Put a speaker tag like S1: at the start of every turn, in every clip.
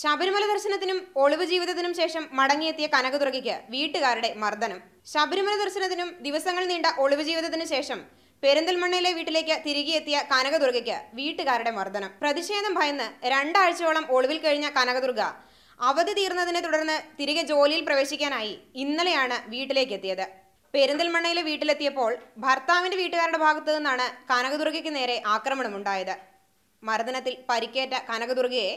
S1: ശബരിമല ദർശനത്തിനും ഒളിവ് ജീവിതത്തിനും ശേഷം മടങ്ങിയെത്തിയ കനകദുർഗയ്ക്ക് വീട്ടുകാരുടെ മർദ്ദനം. ശബരിമല ദർശനത്തിനും ദിവസങ്ങൾ നീണ്ട ഒളിവ് ജീവിതത്തിനു ശേഷം പെരിന്തൽമണ്ണയിലെ വീട്ടിലേക്ക് തിരികെ എത്തിയ കനകദുർഗയ്ക്ക് വീട്ടുകാരുടെ മർദ്ദനം. പ്രതിഷേധം ഭയന്ന് രണ്ടാഴ്ചയോളം ഒളിവിൽ കഴിഞ്ഞ കനകദുർഗ അവധി തീർന്നതിനെ തുടർന്ന് തിരികെ ജോലിയിൽ പ്രവേശിക്കാനായി ഇന്നലെയാണ് വീട്ടിലേക്ക് എത്തിയത് പെരിന്തൽമണ്ണയിലെ വീട്ടിലെത്തിയപ്പോൾ ഭർത്താവിന്റെ വീട്ടുകാരുടെ ഭാഗത്തു നിന്നാണ് കനകദുർഗയ്ക്ക് നേരെ ആക്രമണമുണ്ടായത്. മർദ്ദനത്തിൽ പരിക്കേറ്റ കനകദുർഗയെ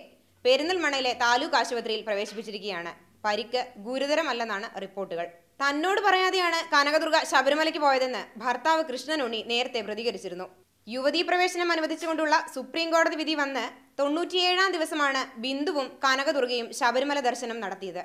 S1: പെരിന്തൽമണ്ണയിലെ താലൂക്ക് ആശുപത്രിയിൽ പ്രവേശിപ്പിച്ചിരിക്കുകയാണ്. പരിക്ക് ഗുരുതരമല്ലെന്നാണ് റിപ്പോർട്ടുകൾ. തന്നോട് പറയാതെയാണ് കനകദുർഗ ശബരിമലയ്ക്ക് പോയതെന്ന് ഭർത്താവ് കൃഷ്ണനുണ്ണി നേരത്തെ പ്രതികരിച്ചിരുന്നു. യുവതീ പ്രവേശനം അനുവദിച്ചുകൊണ്ടുള്ള സുപ്രീം കോടതി വിധി വന്ന് തൊണ്ണൂറ്റിയേഴാം ദിവസമാണ് ബിന്ദുവും കനകദുർഗയും ശബരിമല ദർശനം നടത്തിയത്.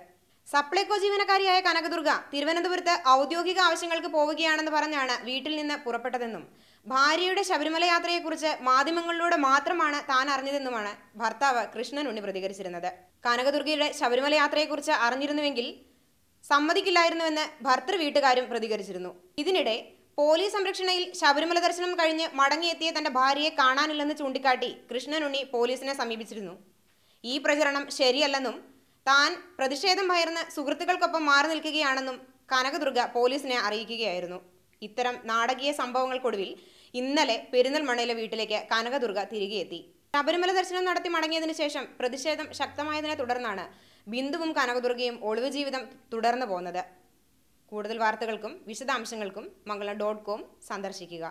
S1: സപ്ലൈകോ ജീവനക്കാരിയായ കനകദുർഗ തിരുവനന്തപുരത്ത് ഔദ്യോഗിക ആവശ്യങ്ങൾക്ക് പോവുകയാണെന്ന് പറഞ്ഞാണ് വീട്ടിൽ നിന്ന് പുറപ്പെട്ടതെന്നും ഭാര്യയുടെ ശബരിമല യാത്രയെക്കുറിച്ച് മാധ്യമങ്ങളിലൂടെ മാത്രമാണ് താൻ അറിഞ്ഞതെന്നുമാണ് ഭർത്താവ് കൃഷ്ണൻ ഉണ്ണി പ്രതികരിച്ചിരുന്നത്. കനകദുർഗയുടെ ശബരിമല യാത്രയെക്കുറിച്ച് അറിഞ്ഞിരുന്നുവെങ്കിൽ സമ്മതിക്കില്ലായിരുന്നുവെന്ന് ഭർത്തൃ വീട്ടുകാരും പ്രതികരിച്ചിരുന്നു. ഇതിനിടെ പോലീസ് സംരക്ഷണയിൽ ശബരിമല ദർശനം കഴിഞ്ഞ് മടങ്ങിയെത്തിയ തന്റെ ഭാര്യയെ കാണാനില്ലെന്ന് ചൂണ്ടിക്കാട്ടി കൃഷ്ണനുണ്ണി പോലീസിനെ സമീപിച്ചിരുന്നു. ഈ പ്രചരണം ശരിയല്ലെന്നും താൻ പ്രതിഷേധം ഭയർന്ന് സുഹൃത്തുക്കൾക്കൊപ്പം മാറി നിൽക്കുകയാണെന്നും കനകദുർഗ പോലീസിനെ അറിയിക്കുകയായിരുന്നു. ഇത്തരം നാടകീയ സംഭവങ്ങൾക്കൊടുവിൽ ഇന്നലെ പെരുന്നൽമണയിലെ വീട്ടിലേക്ക് കനകദുർഗ തിരികെ എത്തി. ശബരിമല ദർശനം നടത്തി മടങ്ങിയതിനു ശേഷം പ്രതിഷേധം ശക്തമായതിനെ തുടർന്നാണ് ബിന്ദുവും കനകദുർഗയും ഒളിവ് ജീവിതം തുടർന്നു പോകുന്നത് കൂടുതൽ വാർത്തകൾക്കും വിശദാംശങ്ങൾക്കും മംഗളം ഡോട്ട് കോം സന്ദർശിക്കുക.